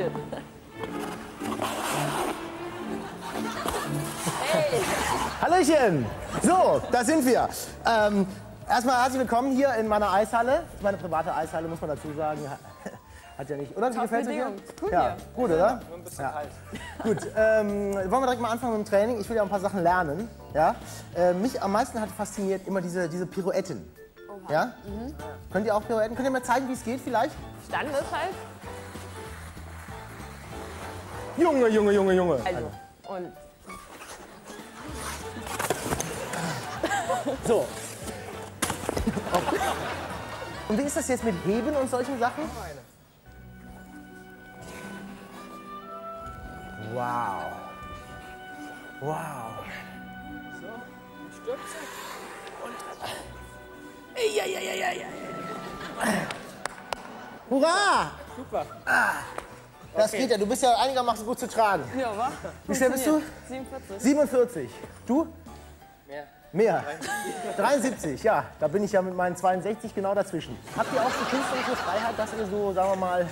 Hallöchen. Hey. Hallöchen! So, da sind wir. Ähm, erstmal herzlich willkommen hier in meiner Eishalle. Das ist meine private Eishalle, muss man dazu sagen. Hat ja nicht. Oder wie gefällt es dir? Cool Ja, gut, oder? Nur ein bisschen Ja. kalt. Gut, ähm, wollen wir direkt mal anfangen mit dem Training? Ich will ja ein paar Sachen lernen. Ja? Äh, mich am meisten hat fasziniert immer diese, diese Pirouetten. Ja? Könnt ihr auch Pirouetten? Könnt ihr mir zeigen, wie es geht vielleicht? Stand ist halt. Junge, Junge, Junge, Junge. Also. Und So. Und wie ist das jetzt mit Heben und solchen Sachen? Wow. Wow. Ja, ja, ja, ja, ja. Hurra! Super. Das geht ja, du bist ja einigermaßen gut zu tragen. ja, wa? Wie schnell bist du? 47. 47. Du? Mehr. Mehr. 73, ja. Da bin ich ja mit meinen 62 genau dazwischen. Habt ihr auch so künstlerische Freiheit, dass ihr so, sagen wir mal,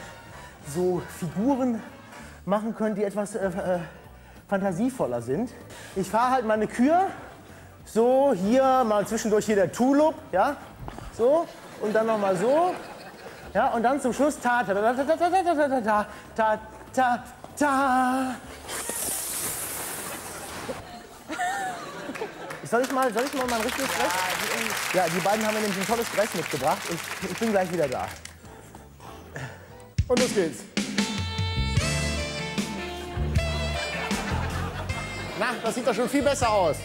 so Figuren machen könnt, die etwas äh, äh, fantasievoller sind? Ich fahre halt meine Kür, so hier mal zwischendurch hier der Tulip, ja, so und dann noch mal so, ja und dann zum Schluss ta ta ta ta ta ta ta ta ta ta ta ta. Soll ich mal, soll ich mal mein richtiges Dress? Ja, die beiden haben mir nämlich ein tolles Dress mitgebracht. Ich, ich bin gleich wieder da. Und los geht's. Na, das sieht doch schon viel besser aus.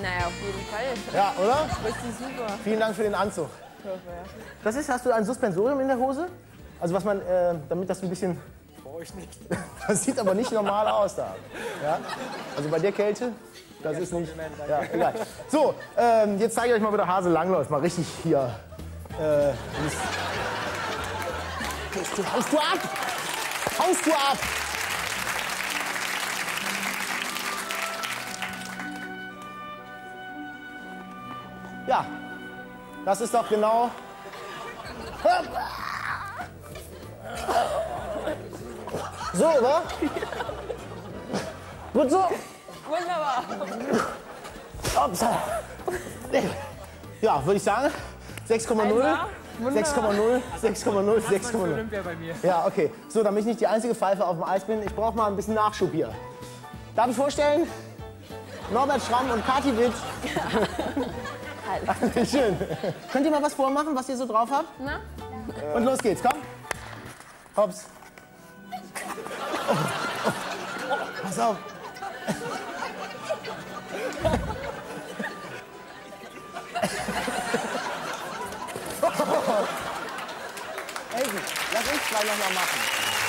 Naja, auf jeden Fall. Ja, oder? Richtig super. Vielen Dank für den Anzug. Hoffe, ja. Das ist, hast du ein Suspensorium in der Hose? Also was man, äh, damit das ein bisschen, Brauche ich nicht. das sieht aber nicht normal aus da. Ja? Also bei der Kälte, das ist nicht, ja, egal. So, ähm, jetzt zeige ich euch mal, wie der Hase langläuft. Mal richtig hier. Äh, Haust du, haust du ab! Haust du ab! Ja, das ist doch genau. So, oder? Gut so. Wunderbar. Ups. Ja, würde ich sagen. 6,0. Einser. 6,0, 6,0, 6,0. Olympia bei mir. Ja, okay. So, damit ich nicht die einzige Pfeife auf dem Eis bin, ich brauche mal ein bisschen Nachschub hier. Darf ich vorstellen? Norbert Schramm und Kathi Witt. Schön. Könnt ihr mal was vormachen, was ihr so drauf habt? Na? Und los geht's, komm. Hops. Oh, oh. Pass auf. Elsie, lass uns zwei noch mal machen.